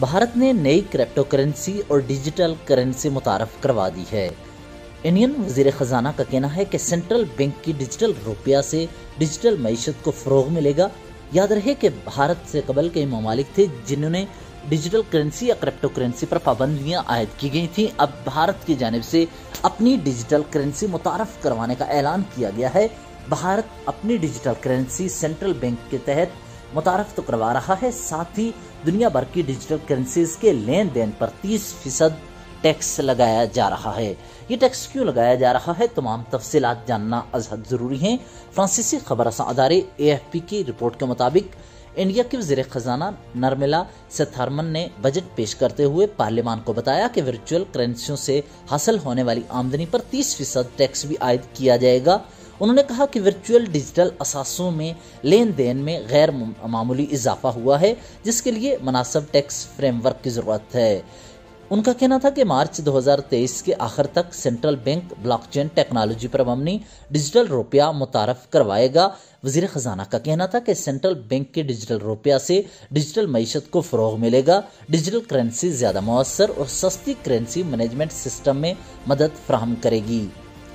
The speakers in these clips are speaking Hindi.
भारत ने नई क्रिप्टो करेंसी और डिजिटल करेंसी मुतारफ करवा दी है। इंडियन वज़ीर ख़जाना का कहना है कि सेंट्रल बैंक की डिजिटल रुपया से डिजिटल मीशत को फ़रोग मिलेगा। याद रहे कि भारत से कबल कई ममालिक थे जिन्होंने डिजिटल करेंसी या क्रिप्टो करेंसी पर पाबंदियाँ आयद की गई थी। अब भारत की जानब से अपनी डिजिटल करेंसी मुतारफ करवाने का ऐलान किया गया है। भारत अपनी डिजिटल करेंसी सेंट्रल बैंक के तहत मुतारफ तो करवा रहा है, साथ ही दुनिया भर की डिजिटल करेंसीज के लेन देन पर 30 फ़ीसद टैक्स लगाया जा रहा है। ये टैक्स क्यों लगाया जा रहा है, तमाम तफसीत जानना अजहद ज़रूरी है। फ्रांसीसी खबर अदारे ए की रिपोर्ट के मुताबिक, इंडिया के वज़ीर खजाना नर्मला सीथारमन ने बजट पेश करते हुए पार्लियामान को बताया कि वर्चुअल करेंसियों से हासिल होने वाली आमदनी पर 30 फ़ीसद टैक्स भी आयद किया जाएगा। उन्होंने कहा कि वर्चुअल डिजिटल असासों में लेन देन में गैर मामूली इजाफा हुआ है, जिसके लिए मुनासब टैक्स फ्रेमवर्क की ज़रूरत है। उनका कहना था कि मार्च 2023 के आखिर तक सेंट्रल बैंक ब्लॉकचेन टेक्नोलॉजी पर मबनी डिजिटल रुपया मुतारफ करवाएगा। वज़ीर खजाना का कहना था कि सेंट्रल बैंक के डिजिटल रुपया से डिजिटल मीशत को फरोग मिलेगा। डिजिटल करेंसी ज़्यादा मौसर और सस्ती करेंसी मैनेजमेंट सिस्टम में मदद फ्राहम करेगी।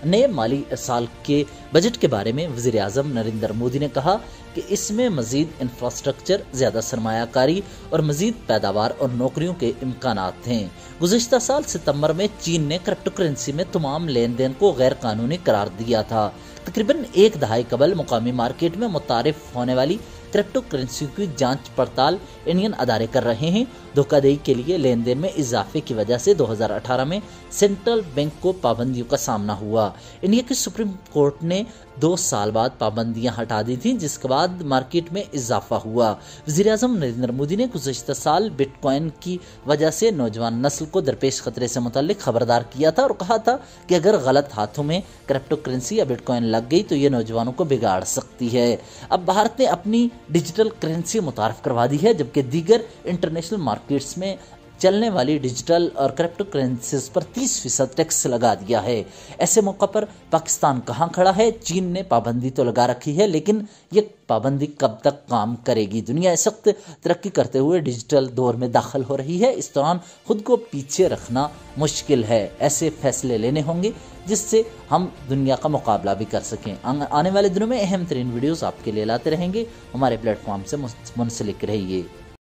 नए माली साल के बजट के बारे में वज़ीर अजम नरेंद्र मोदी ने कहा कि इसमें मजीद इंफ्रास्ट्रक्चर ज़्यादा सरमाकारी और मजीद पैदावार और नौकरियों के इम्कान हैं। गुजशत साल सितंबर में चीन ने क्रिप्टो करेंसी में तमाम लेन देन को गैर कानूनी करार दिया था। तकरीबन एक दहाई कबल मुकामी मार्केट में मुतारफ होने वाली क्रिप्टो करेंसी की जाँच पड़ताल इंडियन अदारे कर रहे हैं। धोखाधड़ी के लिए लेन देन में इजाफे की वजह से 2018 में सेंट्रल बैंक को पाबंदियों का सामना हुआ। इंडिया की सुप्रीम कोर्ट ने दो साल बाद पाबंदियाँ हटा दी थी, जिसके बाद मार्केट में इजाफा हुआ। वजी अजम नरेंद्र मोदी ने गुजशत साल बिटकॉइन की वजह से नौजवान नस्ल को दरपेश खतरे से मुतल खबरदार किया था और कहा था कि अगर गलत हाथों में क्रिप्टो करेंसी या बिटकॉइन लग गई तो ये नौजवानों को बिगाड़ सकती है। अब भारत ने अपनी डिजिटल करेंसी मुतारफ करवा दी है जबकि दीगर इंटरनेशनल मार्केट्स में चलने वाली डिजिटल और क्रिप्टो करेंसीज पर 30 फ़ीसद टैक्स लगा दिया है। ऐसे मौका पर पाकिस्तान कहाँ खड़ा है? चीन ने पाबंदी तो लगा रखी है, लेकिन ये पाबंदी कब तक काम करेगी? दुनिया सख्त तरक्की करते हुए डिजिटल दौर में दाखिल हो रही है। इस दौरान खुद को पीछे रखना मुश्किल है। ऐसे फैसले लेने होंगे, जिससे हम दुनिया का मुकाबला भी कर सकें। आने वाले दिनों में अहम तरीन वीडियोस आपके लिए लाते रहेंगे। हमारे प्लेटफॉर्म से मुंसलिक रहिए।